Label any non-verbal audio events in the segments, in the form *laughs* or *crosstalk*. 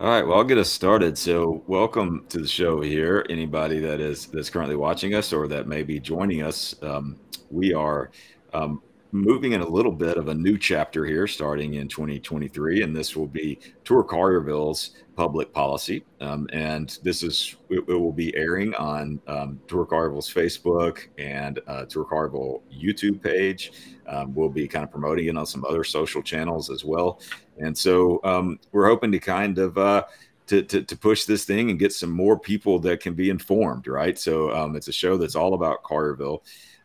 All right, well, I'll get us started. So, welcome to the show here. Anybody that is that's currently watching us or that may be joining us, um, we are um, moving in a little bit of a new chapter here starting in 2023 and this will be tour collierville's public policy. Um, and this is it, it, will be airing on um, tour collierville's facebook and uh, tour collierville youtube page. Um, we'll be kind of promoting it on some other social channels as well. And so um, we're hoping to kind of uh, to, to, to, push this thing and get some more people that can be informed right? So um, it's a show that's all about collierville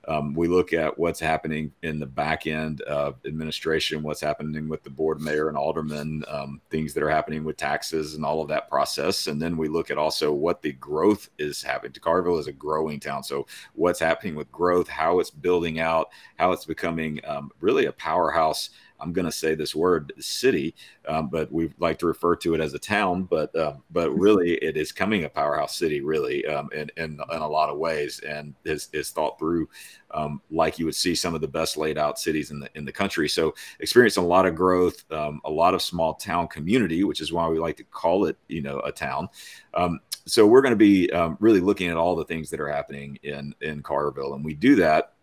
um, we look at what's happening in the back end of administration, what's happening with the board mayor and aldermen, um, things that are happening with taxes and all of that process. And then we look at also what the growth is happening. Collierville is a growing town. So what's happening with growth, how it's building out, how it's becoming um, really a powerhouse I'm going to say this word city, um, but we like to refer to it as a town. But uh, but really, it is coming a powerhouse city, really, um, in, in, in a lot of ways, and is is thought through um, like you would see some of the best laid out cities in the in the country. So experiencing a lot of growth, um, a lot of small town community, which is why we like to call it, you know, a town. Um, so we're going to be um, really looking at all the things that are happening in in Collierville, and we do that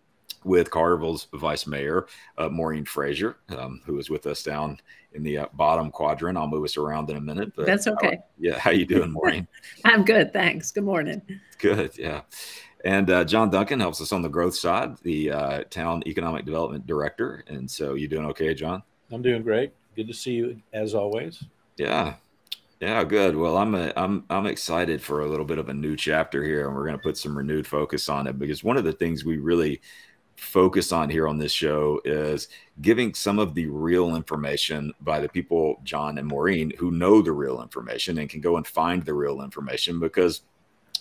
with Collierville's vice mayor, uh, Maureen Frazier, um, who is with us down in the uh, bottom quadrant. I'll move us around in a minute. But That's okay. How, yeah. How you doing, Maureen? *laughs* I'm good. Thanks. Good morning. Good. Yeah. And uh, John Duncan helps us on the growth side, the uh, town economic development director. And so you doing okay, John? I'm doing great. Good to see you as always. Yeah. Yeah, good. Well, I'm a, I'm I'm excited for a little bit of a new chapter here, and we're going to put some renewed focus on it because one of the things we really focus on here on this show is giving some of the real information by the people, John and Maureen, who know the real information and can go and find the real information because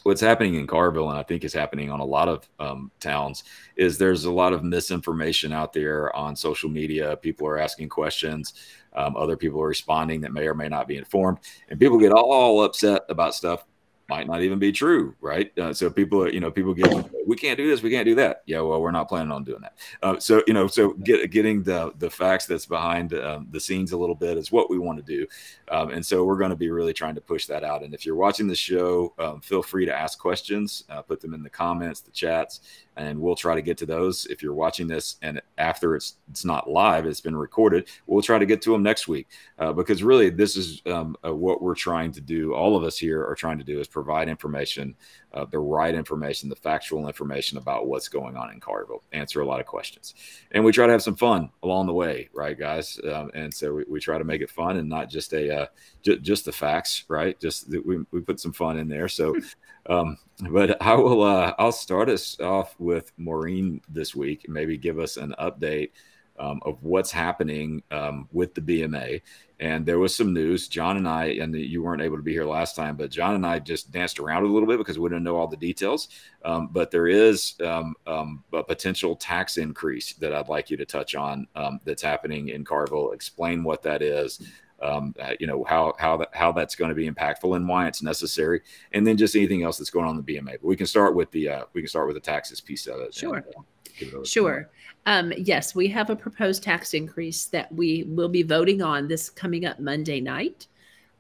what's happening in Collierville, and I think is happening on a lot of um, towns, is there's a lot of misinformation out there on social media. People are asking questions. Um, other people are responding that may or may not be informed, and people get all upset about stuff might not even be true, right? Uh, so people, you know, people get, we can't do this, we can't do that. Yeah, well, we're not planning on doing that. Uh, so you know, so get, getting the the facts that's behind um, the scenes a little bit is what we want to do, um, and so we're going to be really trying to push that out. And if you're watching the show, um, feel free to ask questions, uh, put them in the comments, the chats, and we'll try to get to those. If you're watching this and after it's it's not live, it's been recorded, we'll try to get to them next week uh, because really this is um, uh, what we're trying to do. All of us here are trying to do is provide information, uh, the right information, the factual information about what's going on in Collierville, answer a lot of questions, and we try to have some fun along the way, right, guys? Um, and so we, we, try to make it fun and not just a uh, j- just the facts, right? Just we, we put some fun in there. So *laughs* um, but I will. Uh, I'll start us off with Maureen this week. Maybe give us an update um, of what's happening um, with the BMA. And there was some news. John and I, and you weren't able to be here last time, but John and I just danced around a little bit because we didn't know all the details. Um, but there is um, um, a potential tax increase that I'd like you to touch on um, that's happening in Collierville. Explain what that is um, uh, you know how how that how that's going to be impactful and why it's necessary, and then just anything else that's going on in the BMA. But we can start with the uh, we can start with the taxes piece of it. Sure. Uh, sure. Um, yes, we have a proposed tax increase that we will be voting on this coming up Monday night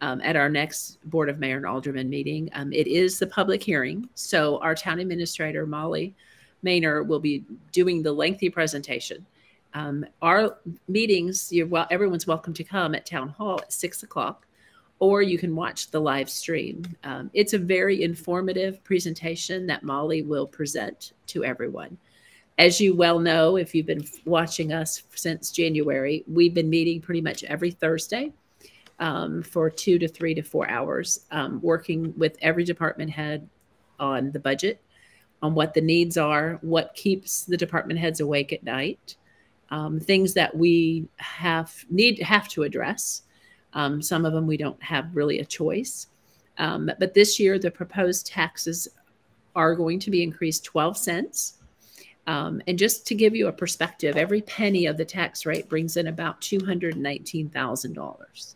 um, at our next Board of Mayor and Alderman meeting. Um, it is the public hearing, so our town administrator Molly Maynor will be doing the lengthy presentation um, our meetings, you're well, everyone's welcome to come at town hall at six o'clock, or you can watch the live stream. Um, it's a very informative presentation that Molly will present to everyone. As you well know, if you've been watching us since January, we've been meeting pretty much every Thursday um, for two to three to four hours, um, working with every department head on the budget, on what the needs are, what keeps the department heads awake at night um, things that we have need have to address. Um, some of them we don't have really a choice. Um, but this year, the proposed taxes are going to be increased 12 cents. Um, and just to give you a perspective, every penny of the tax rate brings in about $219,000.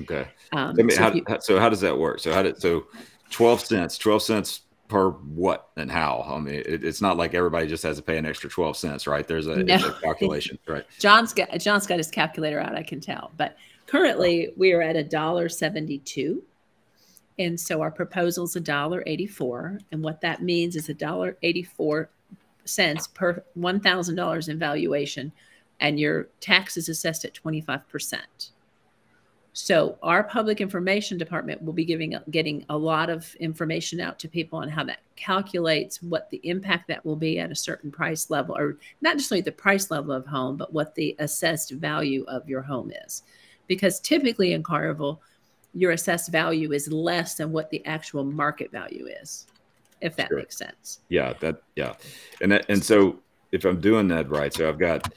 Okay. Um, so, how, you, so how does that work? So how did, so 12 cents, 12 cents per what and how? I mean, it, it's not like everybody just has to pay an extra 12 cents, right? There's a, no. a calculation, right? *laughs* John's got, John's got his calculator out, I can tell. But Currently, we are at a dollar seventy-two. And so our proposal is a dollar eighty-four. And what that means is a dollar eighty-four cents per one thousand dollars in valuation, and your tax is assessed at twenty-five percent. So our public information department will be giving getting a lot of information out to people on how that calculates what the impact that will be at a certain price level, or not just the price level of home, but what the assessed value of your home is. Because typically in Collierville, your assessed value is less than what the actual market value is, if that Sure. makes sense. Yeah, that yeah, and that, and so if I'm doing that right, so I've got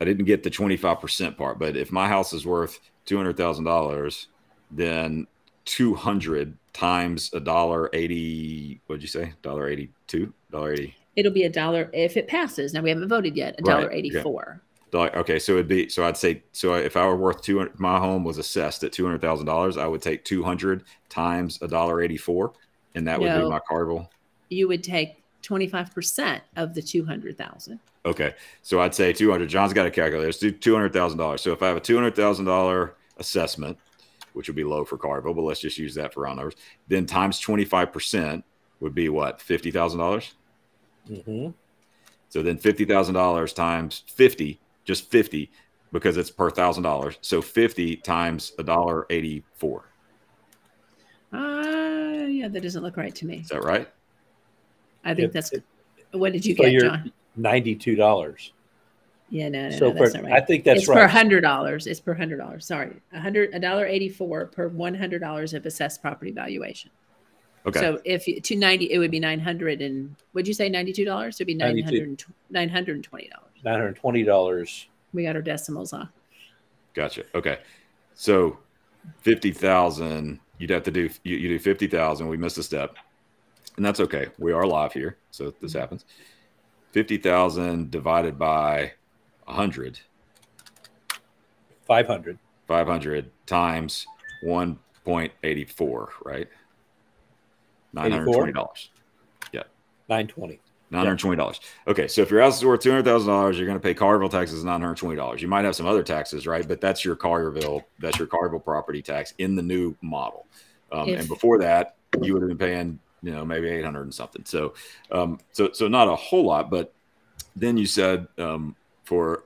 I didn't get the 25 percent part, but if my house is worth two hundred thousand dollars, then 200 times a dollar eighty. What'd you say? Dollar eighty two. Dollar eighty. It'll be a dollar if it passes. Now we haven't voted yet. A Right, dollar okay. eighty-four. Dollar, okay, so it'd be so I'd say so if I were worth two hundred, my home was assessed at two hundred thousand dollars. I would take two hundred times a dollar eighty four, and that would be my Collierville. You would take twenty-five percent of the two hundred thousand. Okay, so I'd say 200. John's got a calculator. Let's do $200,000. So if I have a $200,000 assessment, which would be low for Collierville, but let's just use that for round numbers, then times 25% would be what? $50,000? Mm hmm. So then $50,000 times 50, just 50, because it's per thousand dollars. So 50 times a dollar 84. Uh, yeah, that doesn't look right to me. Is that right? I think It- that's. it- What did you so get, you're John? ninety-two dollars. Yeah, no, no, So no, that's for, not I think that's it's per hundred dollars. It's per hundred dollars. Sorry, a hundred, a dollar eighty-four per one hundred dollars of assessed property valuation. Okay. So if you, to ninety, it would be nine hundred and. Would you say ninety-two dollars? It'd be nine 92. hundred and nine hundred and twenty dollars. Nine hundred twenty dollars. We got our decimals off. Gotcha. Okay. So 50,000, you'd have to do, you, you do 50,000. We missed a step. And that's okay. We are live here. So this mm-hmm. happens. 50,000 divided by 100, Five hundred. 500 times 1.84, right? $920. Nine twenty. Nine hundred twenty dollars. Okay, so if your house is worth two hundred thousand dollars, you're going to pay Collierville taxes nine hundred twenty dollars. You might have some other taxes, right? But that's your Collierville, that's your Collierville property tax in the new model. Um, If- and before that, you would have been paying, you know, maybe eight hundred and something. So, um, so so not a whole lot. But then you said um, for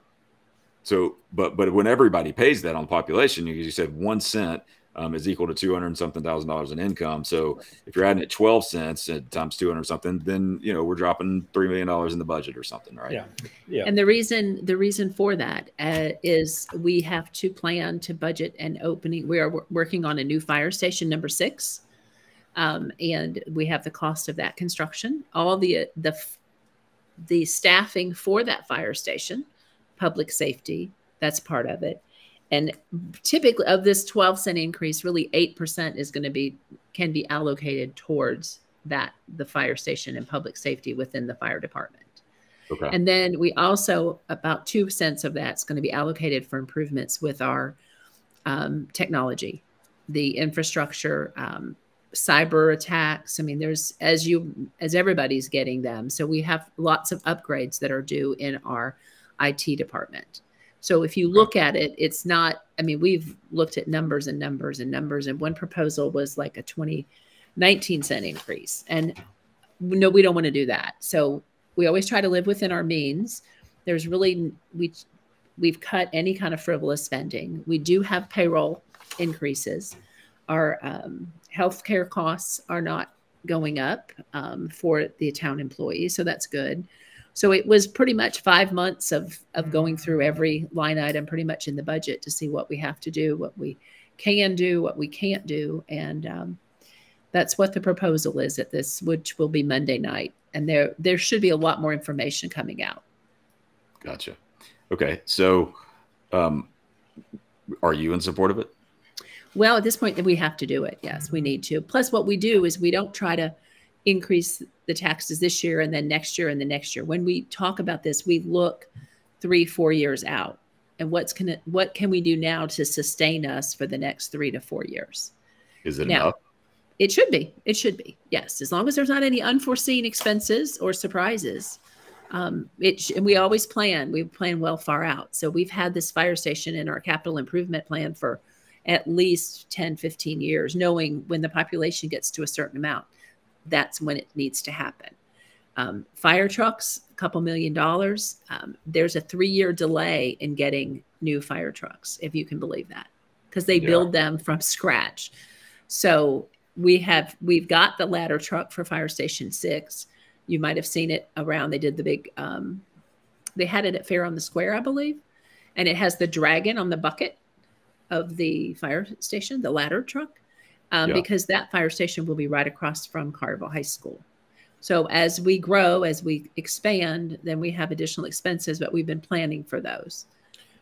so, but but when everybody pays that on population, you, you said one cent um, is equal to two hundred and something thousand dollars in income. So if you're adding it twelve cents at times two hundred something, then you know we're dropping three million dollars in the budget or something, right? Yeah. Yeah. And the reason the reason for that uh, is we have to plan to budget an opening. We are w- working on a new fire station number six, um, and we have the cost of that construction. All the the the staffing for that fire station, public safety, that's part of it. And typically, of this twelve cent increase, really eight percent is going to be can be allocated towards that the fire station and public safety within the fire department. Okay. And then we also, about two cents of that's going to be allocated for improvements with our um, technology, the infrastructure, um, cyber attacks. I mean, there's as you as everybody's getting them. So we have lots of upgrades that are due in our IT department. So if you look at it, it's not. I mean, we've looked at numbers and numbers and numbers, and one proposal was like a 20, 19 cent increase, and no, we don't want to do that. So we always try to live within our means. There's really we we've cut any kind of frivolous spending. We do have payroll increases. Our um, healthcare costs are not going up um, for the town employees, so that's good. So it was pretty much five months of of going through every line item, pretty much in the budget, to see what we have to do, what we can do, what we can't do, and um, that's what the proposal is at this, which will be Monday night. And there there should be a lot more information coming out. Gotcha. Okay. So, um, are you in support of it? Well, at this point, we have to do it. Yes, we need to. Plus, what we do is we don't try to increase the taxes this year and then next year and the next year. When we talk about this, we look three, four years out, and what's can it, what can we do now to sustain us for the next three to four years? Is it Now- enough? It should be. It should be. Yes, as long as there's not any unforeseen expenses or surprises, Um, it and we always plan. We plan well far out. So we've had this fire station in our capital improvement plan for at least 10, 15 years, knowing when the population gets to a certain amount, that's when it needs to happen. Um, fire trucks, a couple million dollars. Um, there's a three year delay in getting new fire trucks, if you can believe that, because they yeah. build them from scratch. So we have we've got the ladder truck for Fire Station Six. You might have seen it around. They did the big. Um, they had it at Fair on the Square, I believe, and it has the dragon on the bucket of the fire station, the ladder truck, um, yeah. because that fire station will be right across from Collierville High School. So as we grow, as we expand, then we have additional expenses, but we've been planning for those.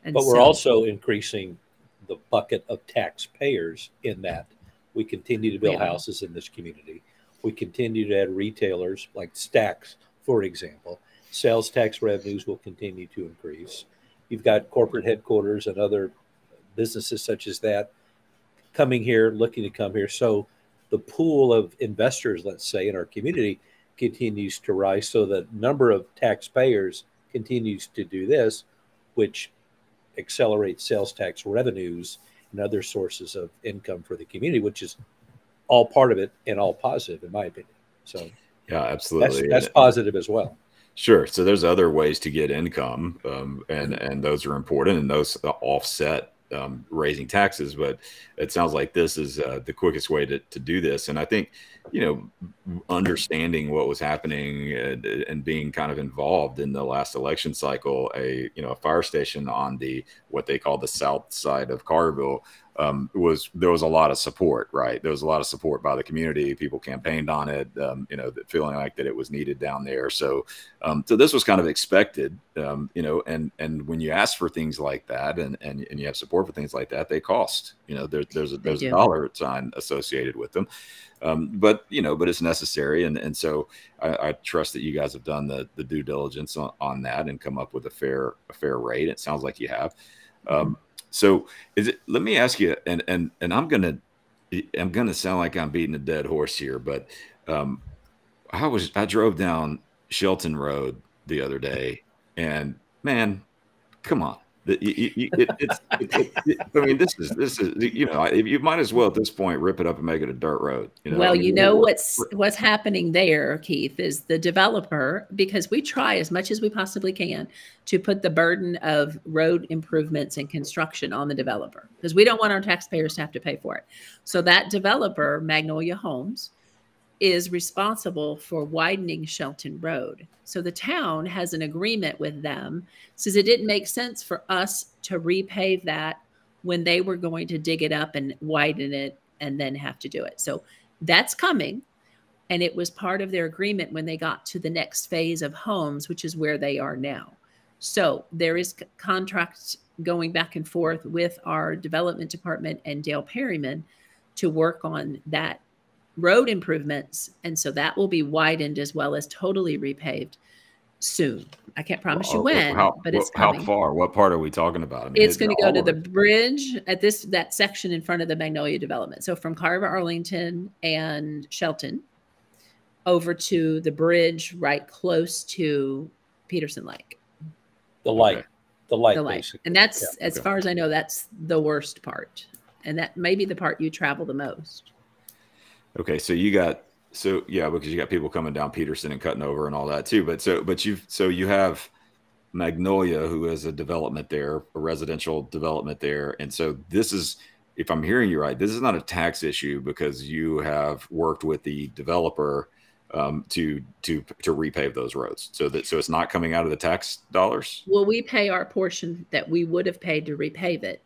And but we're so, also increasing the bucket of taxpayers in that we continue to build yeah. houses in this community. We continue to add retailers like Stacks, for example. Sales tax revenues will continue to increase. You've got corporate headquarters and other businesses such as that coming here, looking to come here. So the pool of investors, let's say, in our community continues to rise so the number of taxpayers continues to do this, which accelerates sales tax revenues and other sources of income for the community, which is all part of it and all positive, in my opinion. So, yeah, absolutely. That's, that's positive as well. Sure. So there's other ways to get income, um, and and those are important, and those offset um, raising taxes, but it sounds like this is uh, the quickest way to, to do this. And I think, you know, understanding what was happening and, and, being kind of involved in the last election cycle, a you know a fire station on the what they call the south side of Collierville um, was there was a lot of support, right? There was a lot of support by the community. People campaigned on it, um, you know, feeling like that it was needed down there. So, um, so this was kind of expected, um, you know, and and when you ask for things like that, and and, and you have support for things like that, they cost. You know, there, there's a, there's a dollar sign associated with them. Um, but you know, but it's necessary, and and so I, I, trust that you guys have done the the due diligence on, on that and come up with a fair a fair rate. It sounds like you have. Um, so is it, let me ask you, and, and, and I'm to, I'm to sound like I'm beating a dead horse here, but um, I was, I drove down Shelton Road the other day and man, come on. It, it, it's, it, I mean, this is this is you know, you might as well at this point rip it up and make it a dirt road. You know? Well, I mean, you know what's what's happening there, Keith, is the developer because we try as much as we possibly can to put the burden of road improvements and construction on the developer because we don't want our taxpayers to have to pay for it. So that developer, Magnolia Homes, is responsible for widening Shelton Road. So the town has an agreement with them, says it didn't make sense for us to repave that when they were going to dig it up and widen it and then have to do it. So that's coming. And it was part of their agreement when they got to the next phase of homes, which is where they are now. So there is contract going back and forth with our development department and Dale Perryman to work on that road improvements. And so that will be widened as well as totally repaved soon. I can't promise you when, how, but it's coming. How far? What part are we talking about? I mean, it's going to go to the bridge at this that section in front of the Magnolia development. So from Collierville, Arlington, and Shelton over to the bridge right close to Peterson Lake. The light. Okay. The light. The light. Basically. And that's yeah. as okay. far as I know, that's the worst part. And that may be the part you travel the most. Okay, so you got so yeah, because you got people coming down Peterson and cutting over and all that too. But so but you've so you have Magnolia, who is a development there, a residential development there, and so this is if I'm hearing you right, this is not a tax issue because you have worked with the developer um, to to to repave those roads. So that so it's not coming out of the tax dollars. Well, we pay our portion that we would have paid to repave it,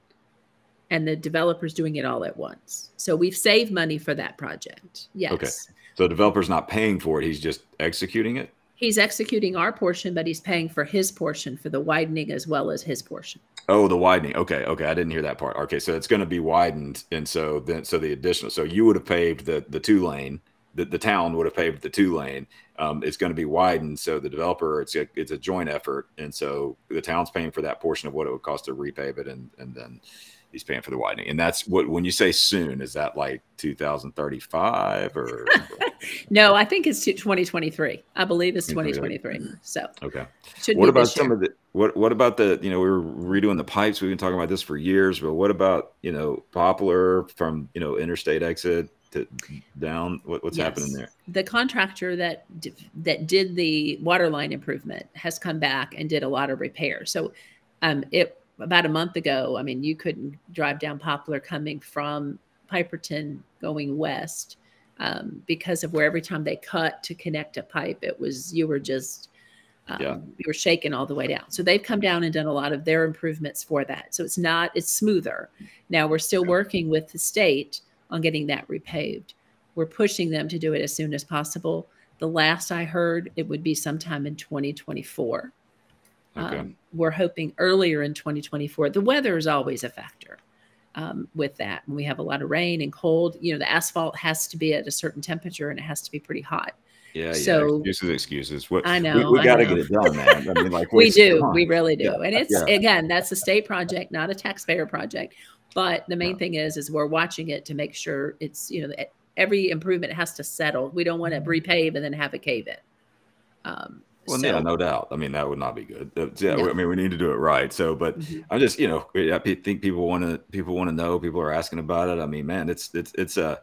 and the developer's doing it all at once. So we've saved money for that project. Yes. Okay. So the developer's not paying for it, he's just executing it? He's executing our portion, but he's paying for his portion for the widening as well as his portion. Oh, the widening. Okay, okay. I didn't hear that part. Okay, so it's going to be widened, and so then so the additional. So you would have paved the the two lane. The, the town would have paved the two lane. Um, it's going to be widened. So the developer, it's a, it's a joint effort, and so the town's paying for that portion of what it would cost to repave it, and and then he's paying for the widening. And that's what when you say soon, is that like 2035 or *laughs* no, I think it's 2023. I believe it's 2023. So okay. What about some of the what what about the you know we were redoing the pipes? We've been talking about this for years, but what about you know Poplar from you know interstate exit to down? What, what's yes. happening there? The contractor that that did the water line improvement has come back and did a lot of repairs. So um, it about a month ago, I mean, you couldn't drive down Poplar coming from Piperton going west um, because of where every time they cut to connect a pipe, it was you were just um, yeah. you were shaking all the way down. So they've come down and done a lot of their improvements for that. So it's not it's smoother. Now we're still working with the state on getting that repaved. We're pushing them to do it as soon as possible. The last I heard, it would be sometime in 2024. Okay. Um, we're hoping earlier in 2024. The weather is always a factor um, with that. When we have a lot of rain and cold, you know, the asphalt has to be at a certain temperature and it has to be pretty hot. Yeah, so, yeah. Excuses, excuses. What, I know. We, we got to get it done, man. I mean, like *laughs* we do. We really do. Yeah. And it's yeah. again, that's a state project, not a taxpayer project. But the main thing is, is we're watching it to make sure it's you know every improvement has to settle. We don't want to mm-hmm. repave and then have a cave in. Um, well, so, yeah, no doubt. I mean, that would not be good. yeah, yeah, I mean, we need to do it right. So, but mm-hmm. I'm just, you know, I think people want to, people want to know. People are asking about it. I mean, man, it's, it's, it's a, uh,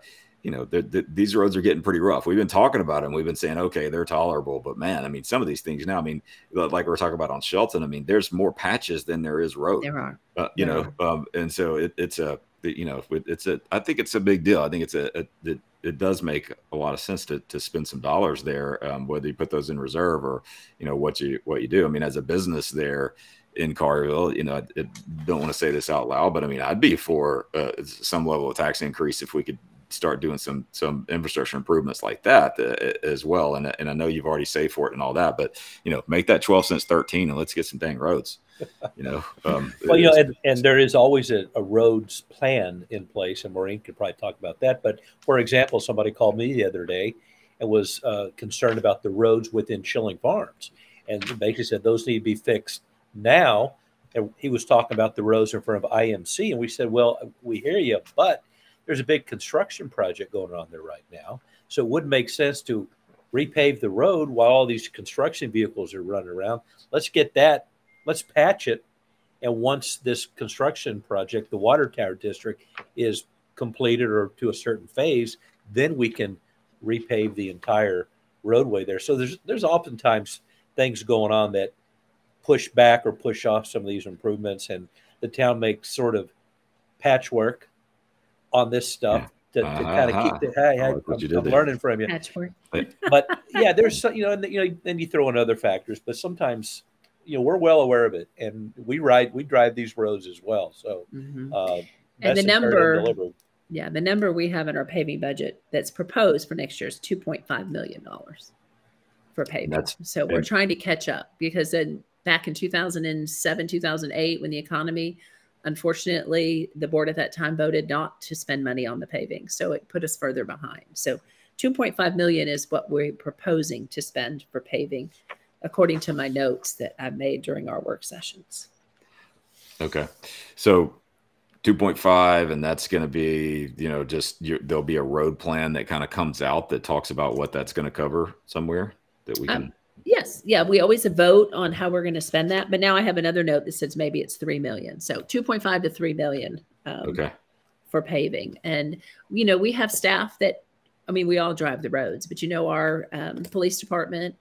you know, the, the, these roads are getting pretty rough. We've been talking about them. We've been saying, okay, they're tolerable, but man, I mean, some of these things now. I mean, like we're talking about on Shelton. I mean, there's more patches than there is road. There are. Uh, you there know, um, and so it, it's a, you know, it's a. I think it's a big deal. I think it's a, a, a it does make a lot of sense to, to spend some dollars there, um, whether you put those in reserve or you know what you what you do. I mean, as a business there in Collierville, you know, I, I don't want to say this out loud, but I mean, I'd be for uh, some level of tax increase if we could start doing some some infrastructure improvements like that uh, as well. And and I know you've already saved for it and all that, but you know, make that twelve cents thirteen and let's get some dang roads you know. Um, well, you know, and, and there is always a, a, roads plan in place, and Maureen could probably talk about that. But for example, somebody called me the other day and was uh, concerned about the roads within Schilling Farms, and basically said those need to be fixed now. And he was talking about the roads in front of IMC, and we said, well, we hear you, but there's a big construction project going on there right now, so it wouldn't make sense to repave the road while all these construction vehicles are running around. Let's get that let's patch it. And once this construction project, the water tower district, is completed or to a certain phase, then we can repave the entire roadway there. So there's there's oftentimes things going on that push back or push off some of these improvements, and the town makes sort of patchwork on this stuff to, to uh-huh. kind of keep the hey, hey I'm, I'm learning from you. Patchwork. but yeah, there's some, you know, and you know, then you throw in other factors, but sometimes you know we're well aware of it, and we ride we drive these roads as well. So, mm-hmm. uh, and the number, yeah, the number we have in our paving budget that's proposed for next year is two point five million dollars for paving. That's, so we're trying to catch up because then back in 2007 2008 when the economy unfortunately the board at that time voted not to spend money on the paving so it put us further behind so 2.5 million is what we're proposing to spend for paving according to my notes that I made during our work sessions. Okay. So 2.5 and that's going to be, you know, just you, there'll be a road plan that kind of comes out that talks about what that's going to cover somewhere that we can um, Yes. Yeah. We always vote on how we're going to spend that. But now I have another note that says maybe it's 3 million. So 2.5 to 3 million. Um, okay. For paving. And, you know, we have staff that, I mean, we all drive the roads, but, you know, our um, police department,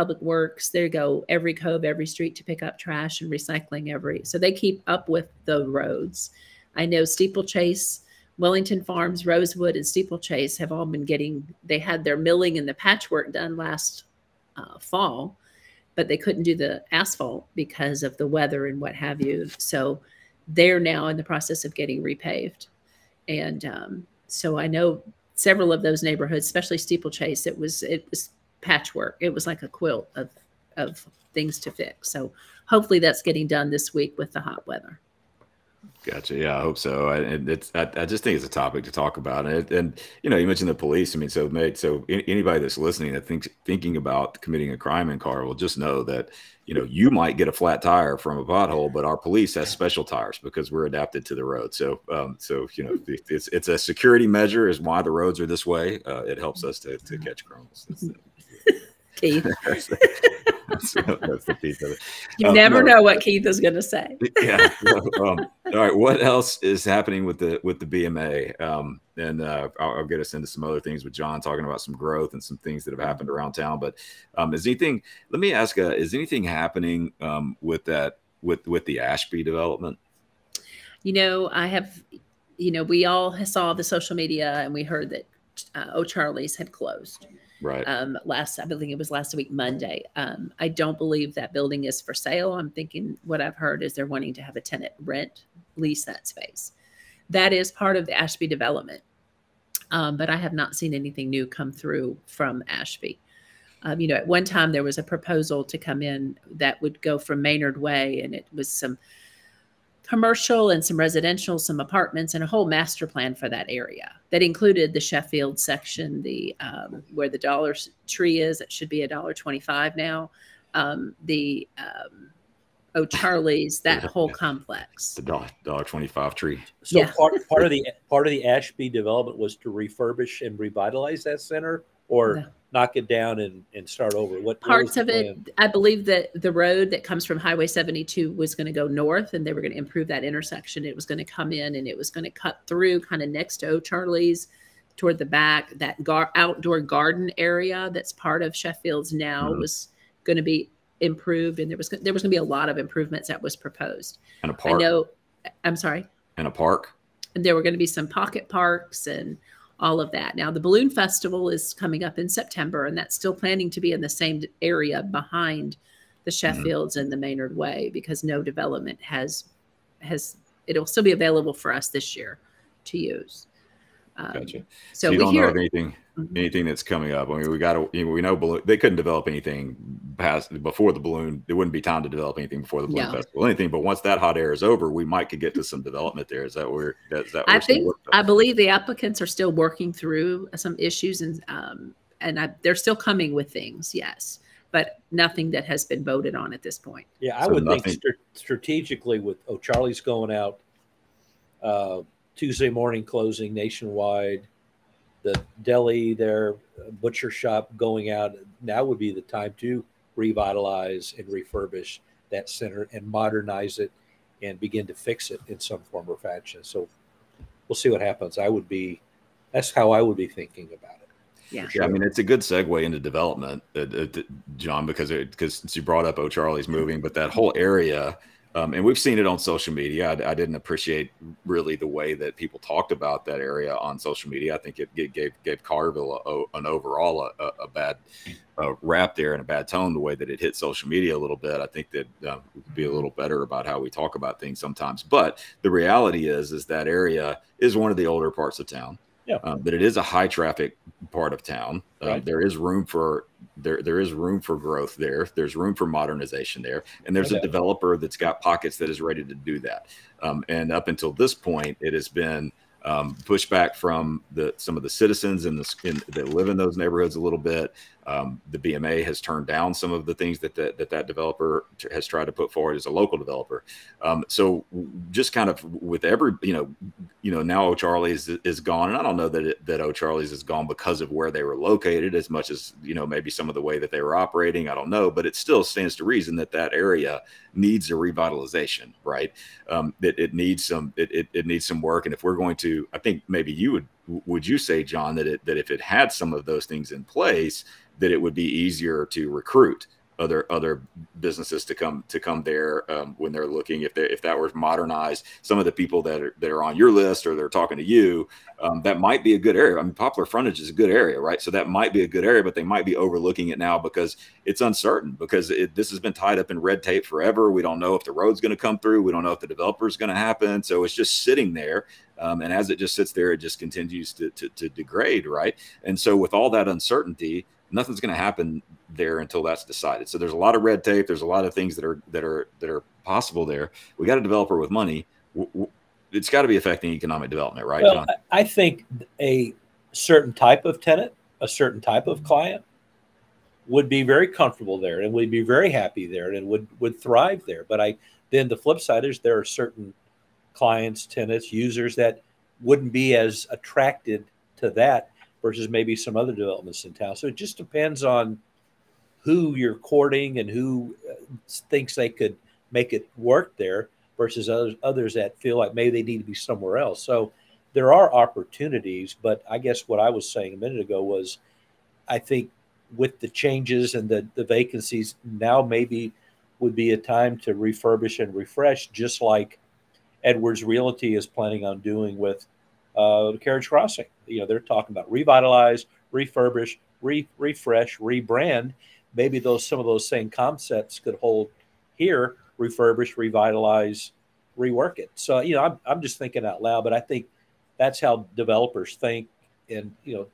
Public Works, they go every cove, every street to pick up trash and recycling every. So they keep up with the roads. I know Steeplechase, Wellington Farms, Rosewood, and Steeplechase have all been getting. They had their milling and the patchwork done last uh, fall, but they couldn't do the asphalt because of the weather and what have you. So they're now in the process of getting repaved, and um, so I know several of those neighborhoods, especially Steeplechase, it was it was patchwork. It was like a quilt of of things to fix. So hopefully that's getting done this week with the hot weather. Gotcha. Yeah, I hope so. I, it's I, I, just think it's a topic to talk about, and, it, and you know, you mentioned the police. I mean, so mate, so anybody that's listening that thinks thinking about committing a crime in car will just know that you know you might get a flat tire from a pothole, but our police has special tires because we're adapted to the road. So, um, so you know, it's it's a security measure is why the roads are this way. Uh, it helps us to to catch criminals. Keith. that's, *laughs* that's, the *laughs* *laughs* piece of it. You um, never no, know what Keith is going to say. yeah. um, all right. What else is happening with the with the BMA? Um, and uh, I'll, I'll, get us into some other things with John talking about some growth and some things that have happened around town. But um, is anything? Let me ask: uh, Is anything happening um, with that with with the Ashby development? You know, I have. You know, we all saw the social media and we heard that uh, O'Charlie's had closed right. um last i believe it was last week monday. Um i don't believe that building is for sale. I'm thinking what i've heard is they're wanting to have a tenant rent lease that space. That is part of the ashby development. Um, but i have not seen anything new come through from ashby. Um, you know at one time there was a proposal to come in that would go from maynard way and it was some commercial and some residential, some apartments, and a whole master plan for that area that included the Sheffield section, the um, where the Dollar Tree is. It should be a dollar twenty-five now. Um, the um, O'Charlie's, that whole complex. The dollar, dollar twenty-five tree. So yeah. part, part of the part of the Ashby development was to refurbish and revitalize that center, or no knock it down and, and start over? What parts of it? I believe that the road that comes from Highway 72 was going to go north, and they were going to improve that intersection. It was going to come in, and it was going to cut through kind of next to O'Charlie's toward the back. That gar- outdoor garden area that's part of Sheffield's now mm-hmm. was going to be improved, and there was there was going to be a lot of improvements that was proposed. And a park. I know. I'm sorry. And a park. And there were going to be some pocket parks and all of that. Now, the Balloon Festival is coming up in September, and that's still planning to be in the same area behind the mm-hmm. Sheffields mm-hmm. and the Maynard Way because no development has has it'll still be available for us this year to use. Um, gotcha. So, so you don't hear, know of anything mm-hmm. anything that's coming up. I mean, we got to you know, we know balloon. They couldn't develop anything past before the balloon. There wouldn't be time to develop anything before the balloon no. festival. Anything, but once that hot air is over, we might could get to some development there. Is that where? Is that I think I believe the applicants are still working through some issues and um and I, they're still coming with things. Yes. But nothing that has been voted on at this point. Yeah, I so would nothing. think st- strategically with oh Charlie's going out, uh, Tuesday morning closing nationwide, the deli, their butcher shop going out. Now would be the time to revitalize and refurbish that center and modernize it and begin to fix it in some form or fashion. So we'll see what happens. I would be, that's how I would be thinking about it. Yeah. Sure. yeah, I mean it's a good segue into development, uh, uh, John, because it, because since you brought up O'Charlie's moving, but that whole area um, and we've seen it on social media. I, I, didn't appreciate really the way that people talked about that area on social media. I think it, it gave gave Collierville a, a, an overall a, a bad uh, rap there and a bad tone the way that it hit social media a little bit. I think that uh, we could be a little better about how we talk about things sometimes. But the reality is, is that area is one of the older parts of town. Yeah. Um, but it is a high traffic part of town. Uh, right. there is room for there there is room for growth there. There's room for modernization there, and there's okay. a developer that's got pockets that is ready to do that. Um, and up until this point, it has been um, pushback from the some of the citizens in the in, that live in those neighborhoods a little bit. Um, the BMA has turned down some of the things that the, that that developer has tried to put forward as a local developer. Um, so just kind of with every you know you know now O'Charlie's is, gone, and I don't know that it, that O'Charlie's is gone because of where they were located as much as you know maybe some of the way that they were operating. I don't know, but it still stands to reason that that area needs a revitalization, right? Um, it, it needs some it, it, it needs some work, and if we're going to, I think maybe you would would you say, John, that it that if it had some of those things in place, that it would be easier to recruit other other businesses to come to come there um, when they're looking. If they, if that were modernized some of the people that are that are on your list or they're talking to you um, that might be a good area. I mean poplar frontage is a good area right? So that might be a good area but they might be overlooking it now because it's uncertain because it, this has been tied up in red tape forever. We don't know if the road's going to come through. We don't know if the developer is going to happen. So it's just sitting there um, and as it just sits there it just continues to, to, to degrade right? And so with all that uncertainty nothing's going to happen there until that's decided. So there's a lot of red tape. There's a lot of things that are that are that are possible there. We got a developer with money. it's got to be affecting economic development, right, well, John? I think a certain type of tenant, a certain type of client would be very comfortable there and would be very happy there and would would thrive there. But I then the flip side is there are certain clients, tenants, users that wouldn't be as attracted to that versus maybe some other developments in town. So it just depends on who you're courting and who uh, thinks they could make it work there versus others, others that feel like maybe they need to be somewhere else. So there are opportunities, but I guess what I was saying a minute ago was I think with the changes and the, the vacancies now maybe would be a time to refurbish and refresh, just like Edwards Realty is planning on doing with uh, Carriage Crossing. You know, they're talking about revitalize, refurbish, re- refresh, rebrand. Maybe those some of those same concepts could hold here: refurbish, revitalize, rework it. So you know, I'm I'm just thinking out loud, but I think that's how developers think, and you know,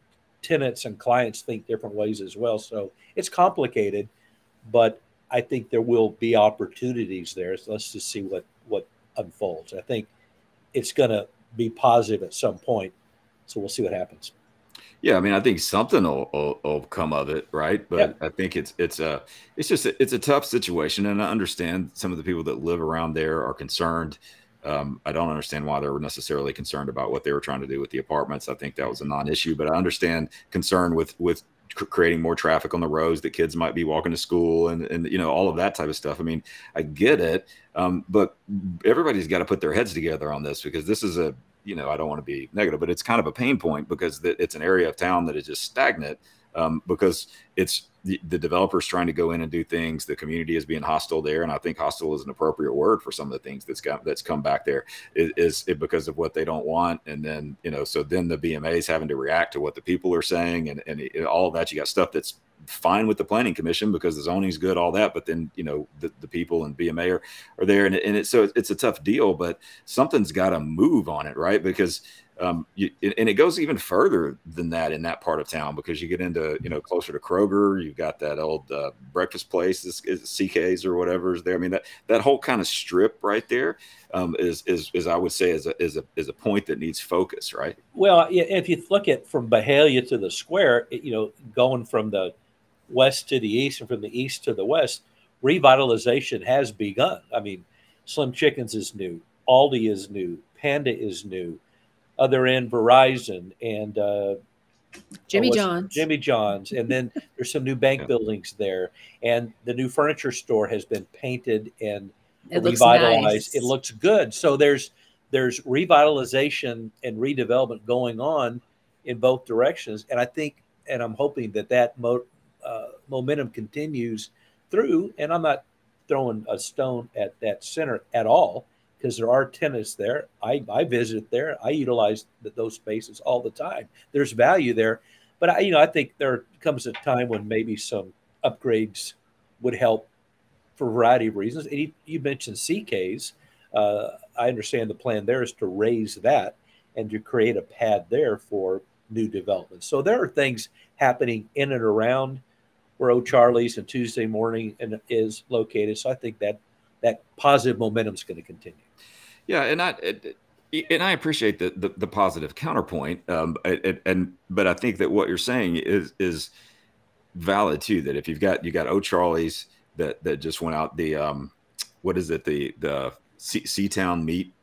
tenants and clients think different ways as well. So it's complicated, but I think there will be opportunities there. So let's just see what what unfolds. I think it's going to be positive at some point. So we'll see what happens. Yeah, I mean, I think something will, will, will come of it, right? But I think it's it's a it's just a, it's a tough situation, and I understand some of the people that live around there are concerned. Um, I don't understand why they were necessarily concerned about what they were trying to do with the apartments. I think that was a non-issue, but I understand concern with with creating more traffic on the roads that kids might be walking to school and and you know all of that type of stuff. I mean, I get it, um, but everybody's got to put their heads together on this because this is a you know I don't want to be negative, but it's kind of a pain point because it's an area of town that is just stagnant um, because it's the, the, developers trying to go in and do things. The community is being hostile there, and I think hostile is an appropriate word for some of the things that's got that's come back there. Is, is it because of what they don't want, and then you know, so then the BMA is having to react to what the people are saying, and and it, all that. You got stuff that's fine with the planning commission because the zoning's good, all that. But then, you know, the, the people and BMA are, are there. And, and it's, so it's a tough deal, but something's got to move on it, right? Because um, you, and it goes even further than that in that part of town because you get into you know closer to Kroger, you've got that old uh, breakfast place, is, is CK's or whatever is there. I mean that that whole kind of strip right there um, is is is I would say is a is a is a point that needs focus, right? Well, if you look at from Byhalia to the square, you know, going from the west to the east and from the east to the west, revitalization has begun. I mean, Slim Chickens is new, Aldi is new, Panda is new other end Verizon and uh, Jimmy John's. Jimmy John's, and then there's some new bank yeah. buildings there, and the new furniture store has been painted and it revitalized. Nice. It looks good. So there's there's revitalization and redevelopment going on in both directions, and I think and I'm hoping that that mo- uh, momentum continues through. And I'm not throwing a stone at that center at all because there are tenants there. I, I visit there. I utilize the, those spaces all the time. There's value there, but I, you know, I think there comes a time when maybe some upgrades would help for a variety of reasons. You, you, mentioned CKs. Uh, I understand the plan there is to raise that and to create a pad there for new development. So there are things happening in and around where O'Charlie's and Tuesday morning is located. So I think that that positive momentum is going to continue. Yeah, and I and I appreciate the the, the positive counterpoint, um, and, and but I think that what you're saying is is valid too. That if you've got you got O'Charlie's that that just went out the um, what is it the the Seatown meat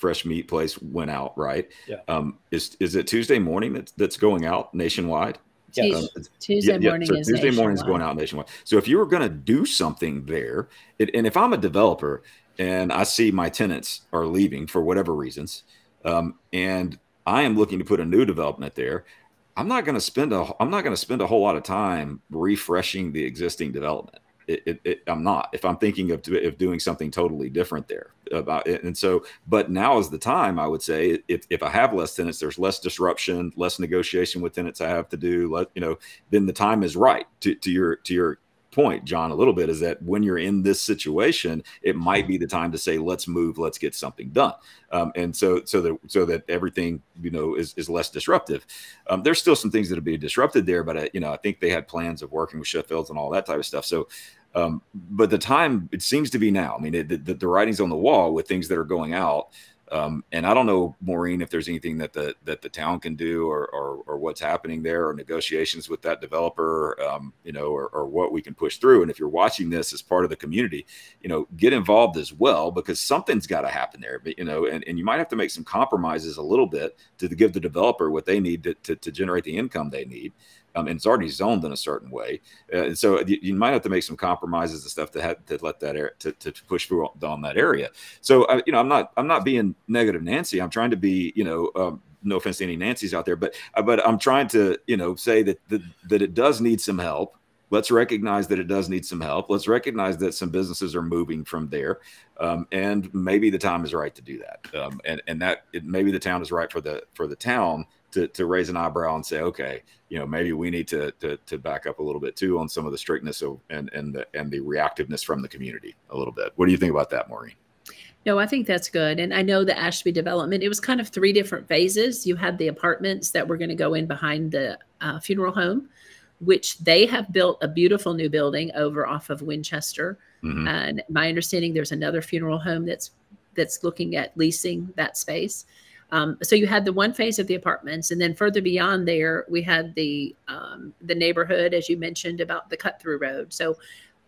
fresh meat place went out right. Yeah. Um, is is it Tuesday morning that's that's going out nationwide? Yeah. Um, Tuesday yeah, morning yeah. So Tuesday morning is going out nationwide. So if you were going to do something there, it, and if I'm a developer and I see my tenants are leaving for whatever reasons, um, and I am looking to put a new development there, I'm not going to spend a I'm not going to spend a whole lot of time refreshing the existing development. It, it, it, I'm not. If I'm thinking of, of doing something totally different there about it, and so, but now is the time. I would say if, if I have less tenants, there's less disruption, less negotiation with tenants I have to do. Let you know, then the time is right to, to your to your point, John, a little bit is that when you're in this situation, it might be the time to say, let's move, let's get something done. Um, and so, so that, so that everything, you know, is, is less disruptive. Um, there's still some things that are being disrupted there, but, uh, you know, I think they had plans of working with Sheffields and all that type of stuff. So Um, but the time it seems to be now. I mean, it, the, the writing's on the wall with things that are going out. Um, and I don't know, Maureen, if there's anything that the that the town can do, or or, or what's happening there, or negotiations with that developer, um, you know, or, or what we can push through. And if you're watching this as part of the community, you know, get involved as well because something's got to happen there. But you know, and, and you might have to make some compromises a little bit to give the developer what they need to, to, to generate the income they need um, and it's already zoned in a certain way. Uh, and so you, you, might have to make some compromises and stuff to have to let that air to, to push through on that area. So uh, you know, I'm not I'm not being negative, Nancy. I'm trying to be you know. Um, no offense to any Nancy's out there, but uh, but I'm trying to you know say that that, that it does need some help let's recognize that it does need some help. Let's recognize that some businesses are moving from there, um, and maybe the time is right to do that. Um, and and that it, maybe the town is right for the for the town to, to raise an eyebrow and say, okay, you know, maybe we need to, to, to back up a little bit too on some of the strictness of, and, and the, and the reactiveness from the community a little bit. What do you think about that, Maureen? No, I think that's good. And I know the Ashby development, it was kind of three different phases. You had the apartments that were going to go in behind the uh, funeral home, which they have built a beautiful new building over off of Winchester. Mm-hmm. And my understanding, there's another funeral home that's that's looking at leasing that space. Um, so you had the one phase of the apartments, and then further beyond there, we had the um, the neighborhood, as you mentioned about the cut through road. So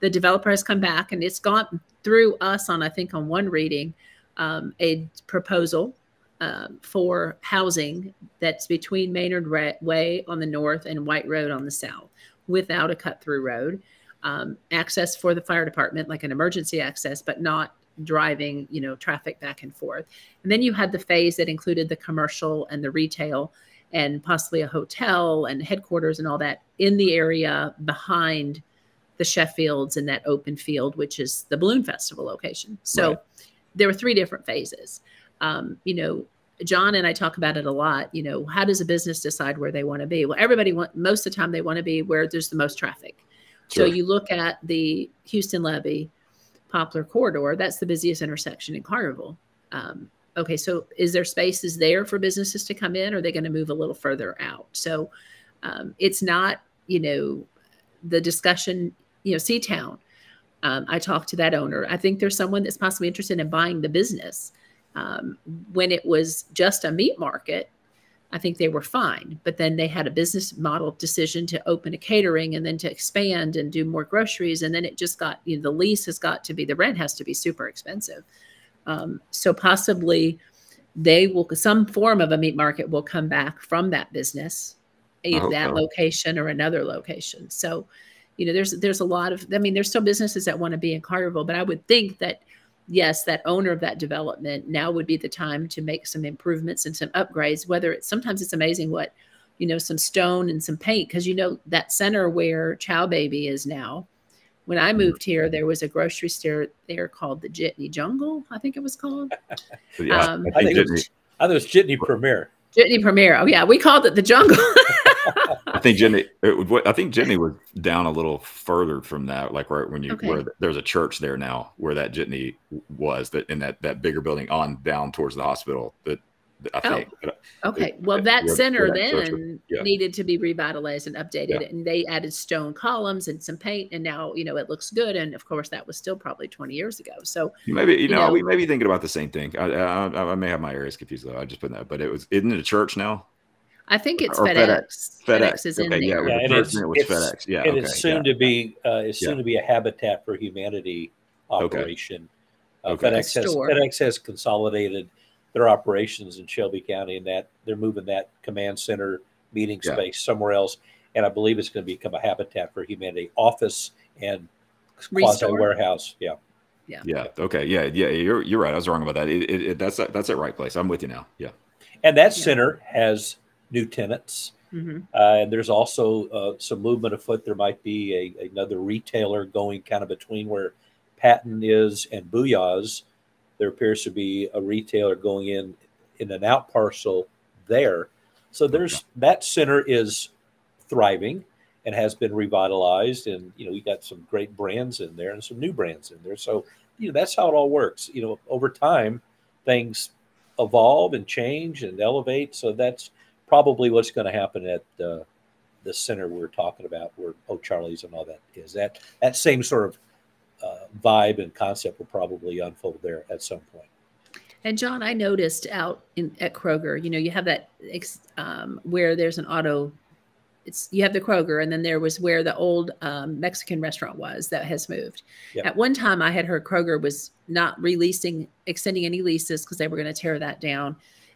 the developer has come back, and it's gone through us on I think on one reading um, a proposal um, for housing that's between Maynard Way on the north and White Road on the south, without a cut through road. Um, access for the fire department, like an emergency access, but not driving, you know, traffic back and forth. And then you had the phase that included the commercial and the retail and possibly a hotel and headquarters and all that in the area behind the Sheffields and that open field, which is the Balloon Festival location. So right. there were three different phases. Um, you know, John and I talk about it a lot. You know, how does a business decide where they want to be? Well, everybody want most of the time they want to be where there's the most traffic. Sure. So you look at the Houston levee, Poplar corridor, that's the busiest intersection in Collierville. Um, okay, so is there spaces there for businesses to come in? Or are they going to move a little further out? So um, it's not, you know, the discussion, you know, Seatown. Um, I talked to that owner. I think there's someone that's possibly interested in buying the business. Um, when it was just a meat market, I think they were fine. But then they had a business model decision to open a catering and then to expand and do more groceries. And then it just got, you know, the lease has got to be, the rent has to be super expensive. Um, so possibly they will, some form of a meat market will come back from that business, either that so. location or another location. So, you know, there's, there's a lot of, I mean, there's still businesses that want to be in Collierville, but I would think that yes, that owner of that development now would be the time to make some improvements and some upgrades. Whether it's sometimes it's amazing what, you know, some stone and some paint, because you know that center where Chow Baby is now. When I moved here, there was a grocery store there called the Jitney Jungle, I think it was called. *laughs* yeah, um, I, think it was, I think it was Jitney Premier. Jitney Premier. Oh yeah, we called it the Jungle. *laughs* I think Jenny. I think Jenny was down a little further from that, like right when you okay. where there's a church there now, where that Jitney was, that in that that bigger building on down towards the hospital. That I oh, think. Oh, okay. well, that center that then yeah. needed to be revitalized and updated, yeah. and they added stone columns and some paint, and now you know it looks good. And of course, that was still probably 20 years ago. So maybe you, you know, know, we may be thinking about the same thing. I, I, I, may have my areas confused though. I just put that, but it was isn't it a church now? I think it's FedEx. FedEx. FedEx. is in okay, there. Yeah, and it's, it was it's, FedEx. Yeah, and okay, it's soon yeah. to be uh, it's soon to be a Habitat for Humanity operation. Okay. Uh, FedEx has FedEx has consolidated their operations in Shelby County, and that they're moving that command center meeting space somewhere else. And I believe it's going to become a Habitat for Humanity office and quasi warehouse. Yeah. Yeah. Yeah. Okay. Yeah. Yeah. You're you're right. I was wrong about that. It, it, it, that's that's at right place. I'm with you now. Yeah. And that center has new tenants. Mm-hmm. Uh, and there's also uh, some movement afoot. There might be a, another retailer going kind of between where Patton is and Booyah's. There appears to be a retailer going in in an out parcel there. So there's that center is thriving and has been revitalized. And you know we got some great brands in there and some new brands in there. So you know that's how it all works. You know over time things evolve and change and elevate. So that's probably what's going to happen at uh, the center we're talking about, where O'Charlie's and all that is. That that same sort of uh, vibe and concept will probably unfold there at some point. And John, I noticed out in at Kroger, you know, you have that um, where there's an auto. It's you have the Kroger, and then there was where the old um, Mexican restaurant was that has moved. Yep. At one time, I had heard Kroger was not releasing, extending any leases because they were going to tear that down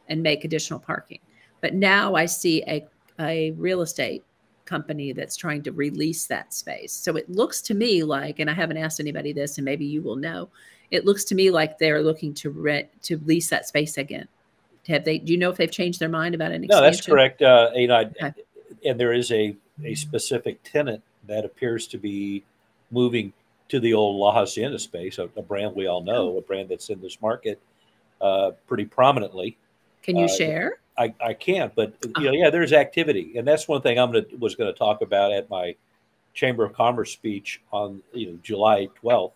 and make additional parking. But now I see a a real estate company that's trying to release that space. So it looks to me like, and I haven't asked anybody this, and maybe you will know, it looks to me like they're looking to rent to lease that space again. Have they? Do you know if they've changed their mind about an expansion? No, that's correct. Uh, you know, okay. and there is a a specific tenant that appears to be moving to the old La Hacienda space, a, a brand we all know, oh. a brand that's in this market uh, pretty prominently. Can you uh, share? I, I can't, but you know, yeah, there's activity, and that's one thing I'm gonna was going to talk about at my Chamber of Commerce speech on you know July 12th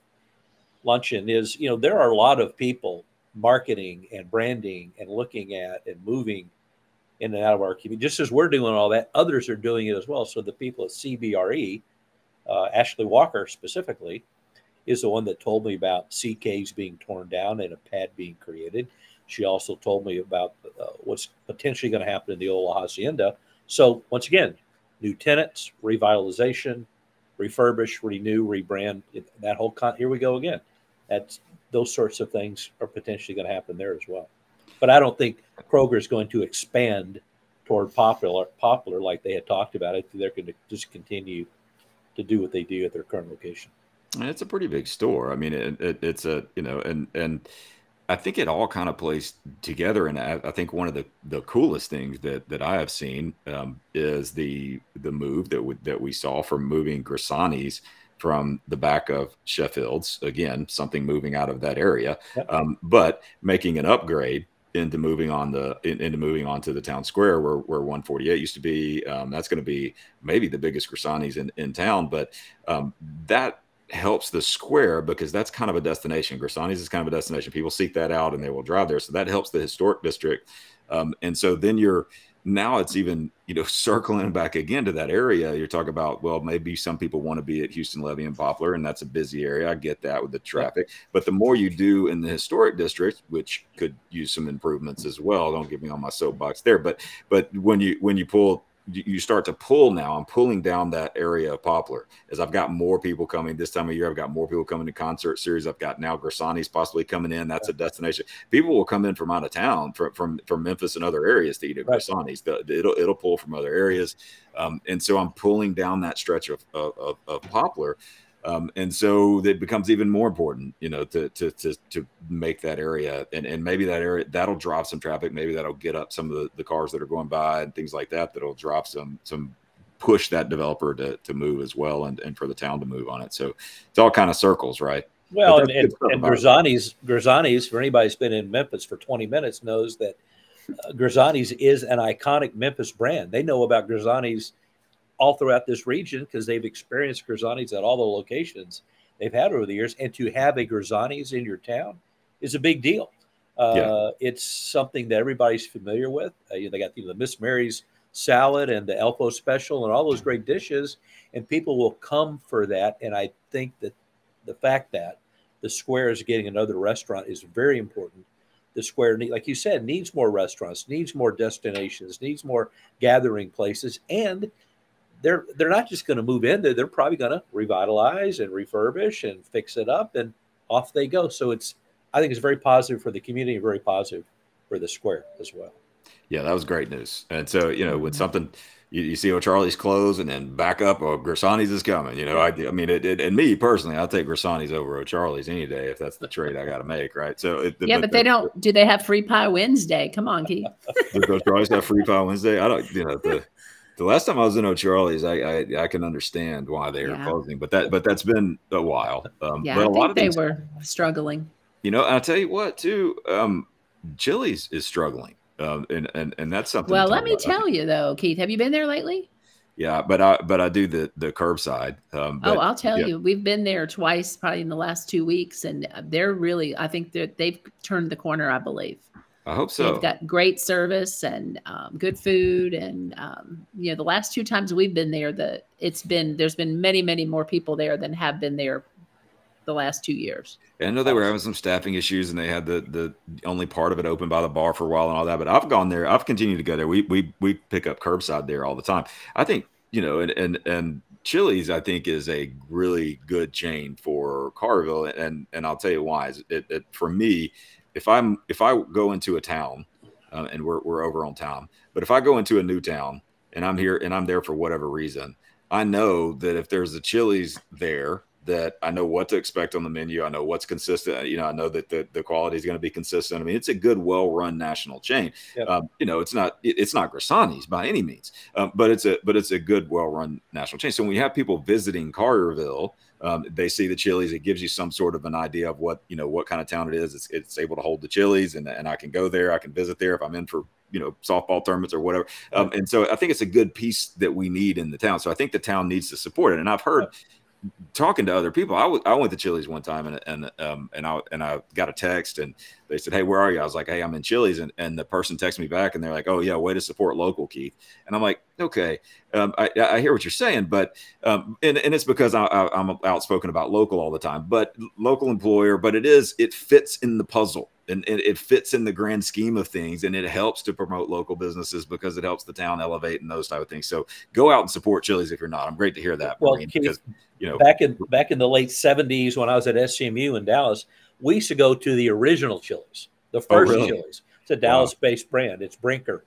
luncheon. Is you know there are a lot of people marketing and branding and looking at and moving in and out of our community. Just as we're doing all that, others are doing it as well. So the people at CBRE, uh, Ashley Walker specifically, is the one that told me about CKs being torn down and a pad being created. She also told me about uh, what's potentially going to happen in the old Hacienda. So once again, new tenants, revitalization, refurbish, renew, rebrand. That whole con- here we go again. That's those sorts of things are potentially going to happen there as well. But I don't think Kroger is going to expand toward Poplar Poplar like they had talked about. it. they're going to just continue to do what they do at their current location. And it's a pretty big store. I mean, it, it, it's a you know, and and I think it all kind of plays together, and I, I, think one of the, the coolest things that that I have seen um, is the the move that we, that we saw from moving Grisanti's from the back of Sheffield's again, something moving out of that area, yep. um, but making an upgrade into moving on the in, into moving on to the town square where where 148 used to be. Um, that's going to be maybe the biggest Grisanti's in in town, but um, that helps the square because that's kind of a destination. Grisanti's is kind of a destination. People seek that out and they will drive there. So that helps the historic district. Um, and so then you're now it's even you know *laughs* circling back again to that area. You're talking about well maybe some people want to be at Houston Levee and Poplar, and that's a busy area. I get that with the traffic, but the more you do in the historic district, which could use some improvements as well. Don't get me on my soapbox there, but but when you when you pull you start to pull now. I'm pulling down that area of Poplar as I've got more people coming this time of year. I've got more people coming to concert series. I've got now Grisanti's possibly coming in. That's a destination. People will come in from out of town, from from, from Memphis and other areas to eat at right. It'll it'll pull from other areas, um, and so I'm pulling down that stretch of of, of, of Poplar. Um, and so it becomes even more important, you know, to to to to make that area and, and maybe that area that'll drop some traffic, maybe that'll get up some of the, the cars that are going by and things like that, that'll drop some some push that developer to to move as well and, and for the town to move on it. So it's all kind of circles, right? Well, and, and, and Grisanti's Grisanti's for anybody who's been in Memphis for 20 minutes knows that uh, Grisanti's is an iconic Memphis brand. They know about Grisanti's all throughout this region because they've experienced Grisanti's at all the locations they've had over the years. And to have a Grisanti's in your town is a big deal. Uh, yeah. It's something that everybody's familiar with. Uh, they got you know, the Miss Mary's salad and the Elfo special and all those great dishes, and people will come for that. And I think that the fact that the square is getting another restaurant is very important. The square, like you said, needs more restaurants, needs more destinations, needs more gathering places, and they're they're not just going to move in there they're probably going to revitalize and refurbish and fix it up and off they go. So it's i think it's very positive for the community very positive for the square as well. Yeah that was great news. And so you know when mm-hmm. something you, you see O'Charley's close and then back up or Grisanti's is coming you know I, I mean it, it, and me personally I'll take Grisanti's over O'Charley's any day if that's the trade I got to make right? So it, yeah but, but they don't do they have free pie Wednesday? Come on Keith. *laughs* Does O'Charley's have free pie Wednesday? I don't you know the the last time I was in O'Charley's, I, I, I can understand why they are yeah. closing, but that but that's been a while. Um, yeah, but I think they things, were struggling. You know, I'll tell you what too. Um, Chili's is struggling, um, and and and that's something. Well, let me about. tell you though, Keith, have you been there lately? Yeah, but I but I do the the curbside. Um, but, oh, I'll tell yeah. you, we've been there twice, probably in the last two weeks, and they're really. I think that they've turned the corner. I believe. I hope so. They've got great service and um, good food, and um, you know the last two times we've been there, the it's been there's been many many more people there than have been there the last two years. I know they were having some staffing issues, and they had the the only part of it open by the bar for a while and all that. But I've gone there. I've continued to go there. We we we pick up curbside there all the time. I think you know, and and and Chili's, I think, is a really good chain for Collierville, and and I'll tell you why. It, it for me, if I'm if I go into a town, uh, and we're we're over on town, but if I go into a new town and I'm here and I'm there for whatever reason, I know that if there's a Chili's there that I know what to expect on the menu. I know what's consistent. You know, I know that the, the quality is going to be consistent. I mean, it's a good, well-run national chain. Yep. Um, you know, it's not it, it's not Grisanti's by any means, um, but it's a but it's a good, well-run national chain. So when you have people visiting Collierville, um, they see the Chili's. It gives you some sort of an idea of what you know what kind of town it is. It's, it's able to hold the Chili's, and and I can go there. I can visit there if I'm in for you know softball tournaments or whatever. Um, and so I think it's a good piece that we need in the town. So I think the town needs to support it. And I've heard talking to other people. I, w- I went to Chili's one time and and um and I and I got a text and they said, "Hey, where are you?" I was like, "Hey, I'm in Chili's," and and the person texted me back and they're like, "Oh yeah, way to support local, Keith." And I'm like, "Okay, um, I, I hear what you're saying, but um, and and it's because I, I, I'm outspoken about local all the time, but local employer, but it is it fits in the puzzle." And, it fits in the grand scheme of things and it helps to promote local businesses because it helps the town elevate and those type of things. So go out and support chili's if you're not. I'm great to hear that well Keith, because you know. back in back in the late 70s when i was at SMU in dallas we used to go to the original chili's the oh, first oh, really? chili's. It's a dallas based wow. brand. It's brinker.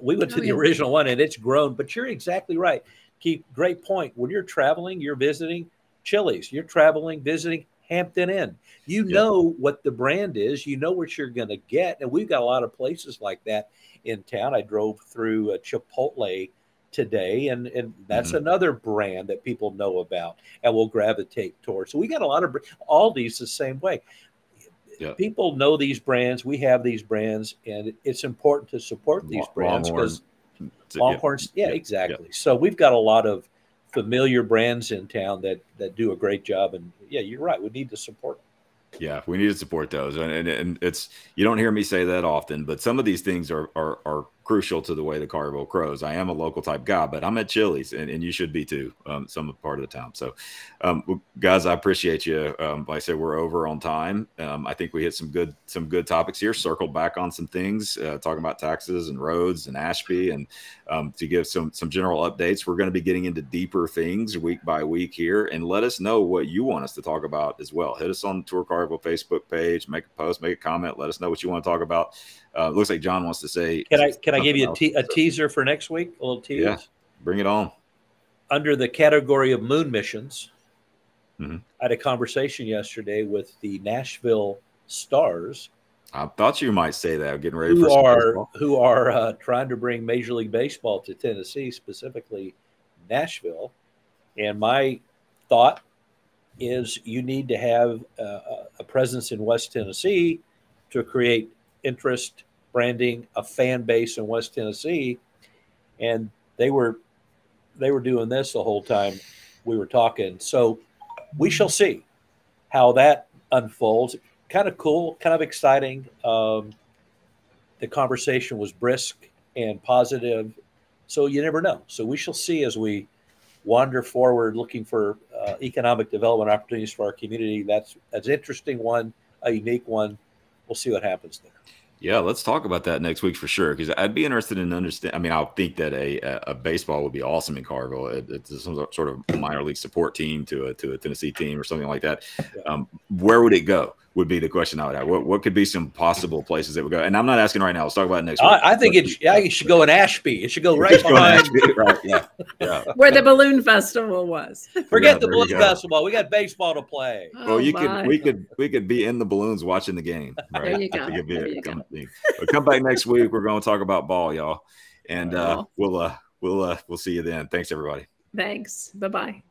We went to oh, the yeah. original one and it's grown but you're exactly right. Keith great point. When you're traveling you're visiting chili's. You're traveling visiting hampton inn. You yeah. know what the brand is you know what you're going to get and we've got a lot of places like that in town. I drove through a chipotle today and and that's mm-hmm. another brand that people know about and will gravitate towards. So we got a lot of all these the same way. Yeah. people know these brands we have these brands and it's important to support these brands because longhorns yeah, yeah, exactly. So we've got a lot of familiar brands in town that that do a great job. And yeah you're right. We need to support yeah, we need to support those, and, and, and it's you don't hear me say that often, but some of these things are are, are crucial to the way the Collierville grows. I am a local type guy, but I'm at Chili's, and, and you should be too. Um, some part of the town. So, um, guys, I appreciate you. Um, like I said, we're over on time. Um, I think we hit some good some good topics here. Circled back on some things, uh, talking about taxes and roads and Ashby, and um, to give some some general updates. We're going to be getting into deeper things week by week here, and let us know what you want us to talk about as well. Hit us on the Tour Collierville Facebook page, make a post, make a comment, let us know what you want to talk about. Uh, looks like John wants to say. Can I can I give you a, te- a teaser for next week? A little teaser. Yeah, bring it on. Under the category of moon missions, mm-hmm. I had a conversation yesterday with the Nashville Stars. I thought you might say that. Getting ready who for are who are uh, trying to bring Major League Baseball to Tennessee, specifically Nashville. And my thought is you need to have uh, a presence in West Tennessee to create interest, branding, a fan base in West Tennessee, and they were they were doing this the whole time we were talking. So we shall see how that unfolds. Kind of cool, kind of exciting. Um, the conversation was brisk and positive, so you never know. So we shall see as we wander forward, looking for uh, economic development opportunities for our community. That's that's an interesting one, a unique one. We'll see what happens there. Yeah, let's talk about that next week for sure. Because I'd be interested in understand. I mean, I think that a a baseball would be awesome in Collierville. It, it's some sort of minor league support team to a to a Tennessee team or something like that. Um, where would it go? would be the question I would have. What, what could be some possible places that would go? And I'm not asking right now. Let's talk about next week. I, I think it, yeah, it should go in Ashby. It should go right behind. Ashby, right, yeah, yeah. *laughs* Where the balloon festival was. *laughs* Forget yeah, the balloon festival. We got baseball to play. Oh, well, you my. could, we could, we could be in the balloons watching the game. *laughs* Right? There you go. Come. But come back next week. We're going to talk about ball, y'all, and uh, we'll, uh, we'll, uh, we'll see you then. Thanks, everybody. Thanks. Bye bye.